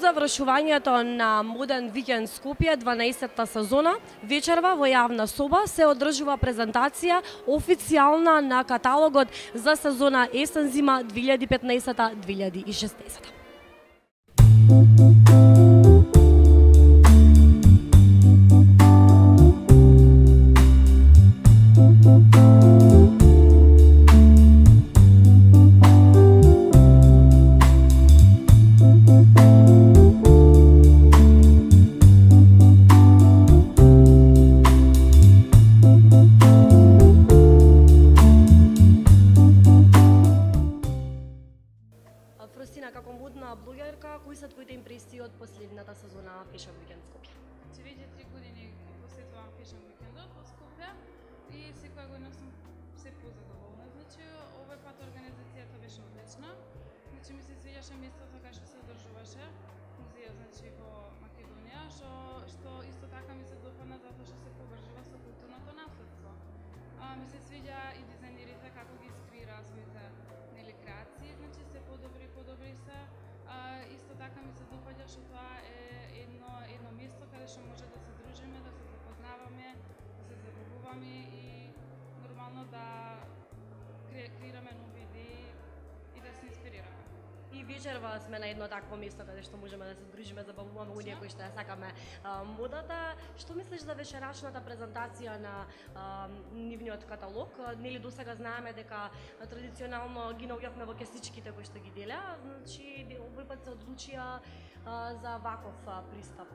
Завршувањето на Моден викенд Скопје 12-та сезона, вечерва во јавна соба се одржува презентација официјална на каталогот за сезона есен-зима 2015-2016. Значи, ми се свиѓаше местото кај што се одржуваше музејот, значи во Македонија, што што исто така ми се допадна затоа што се поврзува со културното наследство. А, ми се свиѓа и дизајнерите како ги скрира своите нели креации, значи се подобри, подобри се. А, исто така ми се допаѓа што тоа е едно едно место каде што може да се дружиме, да се вечерва сме на едно такво место каде што можеме да се дружиме, забавуваме оние кои што ја сакаме а, модата. Што мислиш за вечерашната презентација на а, нивниот каталог? Нели досега знаеме дека традиционално ги наоѓавме во кесичките кои што ги делеа, значи овој пат се одлучија а, за ваков пристап.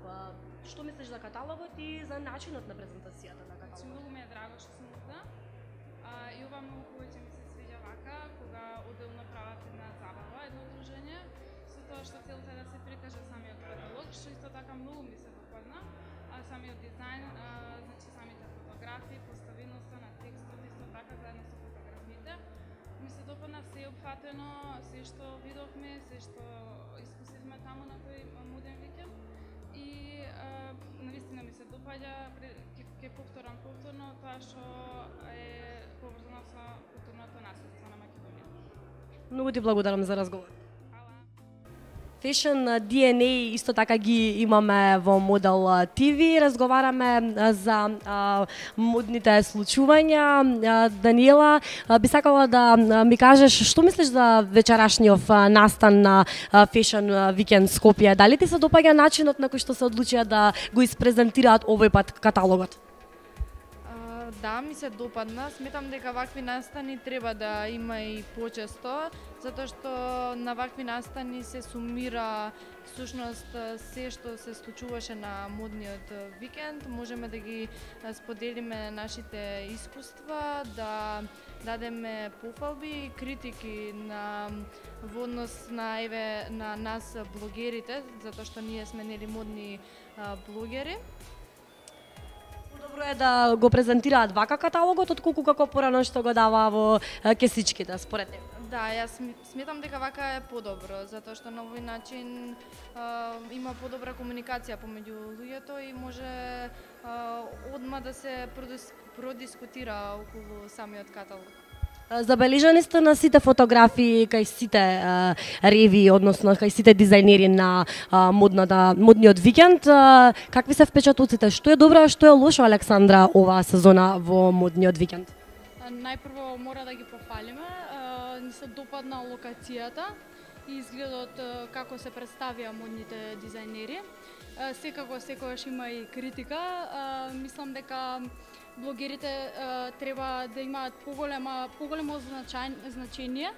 Што мислиш за каталогот и за начинот на презентацијата на Значи каталогот? многу ми е драго што сум овде. А, и ова многу повеќе ми се свиѓа вака, кога одделно прават една забава, едно дружење, со тоа што целта е да се прикаже самиот каталог, што исто така многу ми се допадна. А самиот дизајн, а, значи самите фотографии, поставеноста на текстот, исто така заедно со фотографиите. Ми се допадна се опфатено, се што видовме, се што искусивме таму на тој муден викенд. И а, навистина ми се допаѓа, ќе повторам повторно тоа што е поврзано со Многу ти благодарам за разговор. Fashion DNA исто така ги имаме во Модел ТВ. Разговараме за а, модните случувања. Даниела, би сакала да ми кажеш што мислиш за вечерашниот настан на Fashion Weekend Скопје? Дали ти се допаѓа начинот на кој што се одлучија да го испрезентираат овој пат каталогот? Да, ми се допадна. Сметам дека вакви настани треба да има и почесто, затоа што на вакви настани се сумира всушност се што се случуваше на модниот викенд. Можеме да ги споделиме нашите искуства, да дадеме пофалби и критики на во однос на еве на нас блогерите, затоа што ние сме нели модни блогери. Подобро е да го презентираат вака каталогот отколку како порано што го дава во кесичките според тебе. Да, јас сметам дека вака е подобро, затоа што на овој начин а, има подобра комуникација помеѓу луѓето и може а, одма да се продис, продискутира околу самиот каталог. Забележани сте на сите фотографии кај сите а, реви, односно кај сите дизајнери на а, модната модниот викенд. А, какви се впечатоците? Што е добро, а што е лошо Александра оваа сезона во модниот викенд? Најпрво мора да ги пофалиме. Ни се допадна локацијата и изгледот како се представија модните дизајнери. Секако секогаш има и критика. А, Мислам дека блогерите а, треба да имаат поголема поголемо значење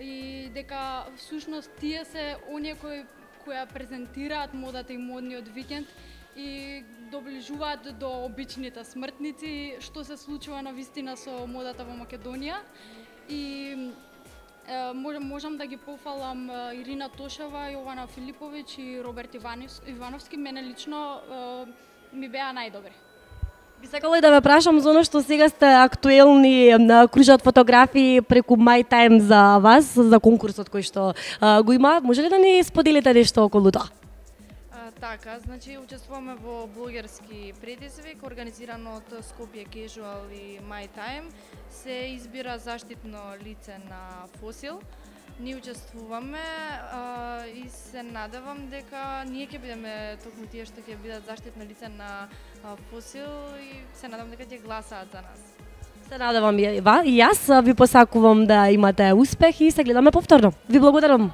и дека всушност тие се оние кои која презентираат модата и модниот викенд и доближуваат до обичните смртници што се случува на вистина со модата во Македонија и е, можам, можам да ги пофалам Ирина Тошева, Јована Филиповиќ и Роберт Ивановски. Мене лично е, ми беа најдобри. Би сакала и да ве прашам за оно што сега сте актуелни, на кружат фотографии преку My Time за вас, за конкурсот кој што а, го има. Може ли да ни споделите нешто околу тоа? А, така, значи учествуваме во блогерски предизвик организиран од Скопје Casual и My Time. Се избира заштитно лице на Фосил. Ние учествуваме а, и се надевам дека ние ќе бидеме токму тие што ќе бидат заштитно лице на а, Фосил и се надевам дека ќе гласаат за нас. Се надевам и, ва- и јас ви посакувам да имате успех и се гледаме повторно. Ви благодарам.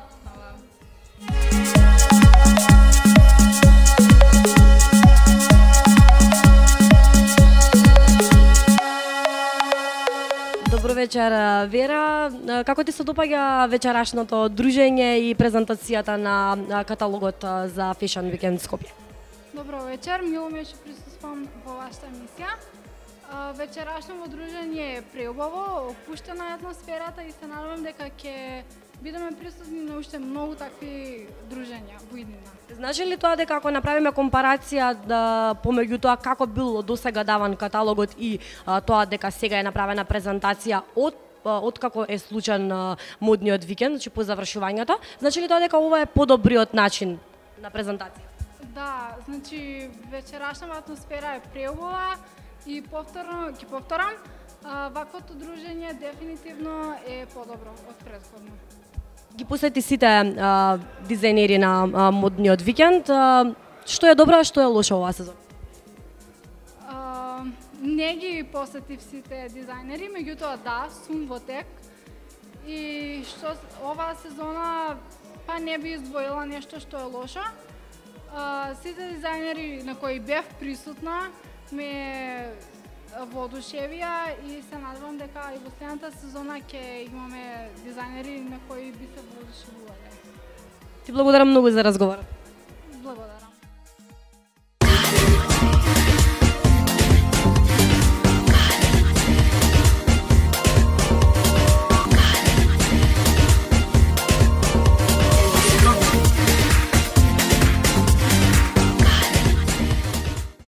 Вечер, Вера. Како ти се допаѓа вечерашното дружење и презентацијата на каталогот за Fashion Weekend Скопје? Добро вечер, мило ми е што присуствам да во вашата емисија. Вечерашното дружење е преубаво, опуштена е атмосферата и се надевам дека ќе бидеме присутни на уште многу такви дружења во иднина. Значи ли тоа дека ако направиме компарација да помеѓу тоа како било досега даван каталогот и а, тоа дека сега е направена презентација од а, откако е случен а, модниот викенд, значи по завршувањето, значи ли тоа дека ова е подобриот начин на презентација? Да, значи вечерашната атмосфера е преубава и повторно ќе повторам, а, ваквото дружење дефинитивно е подобро од претходно. Ги посети сите а, дизајнери на а, модниот викенд. А, што е добро, а што е лошо оваа сезона? А, не ги посетив сите дизајнери, меѓутоа да, сум во тек. И што оваа сезона па не би издвоила нешто што е лошо. А, сите дизајнери на кои бев присутна ме воодушевија и се надевам дека и во следната сезона ќе имаме дизајнери на кои би се воодушевувале. Ти благодарам многу за разговорот.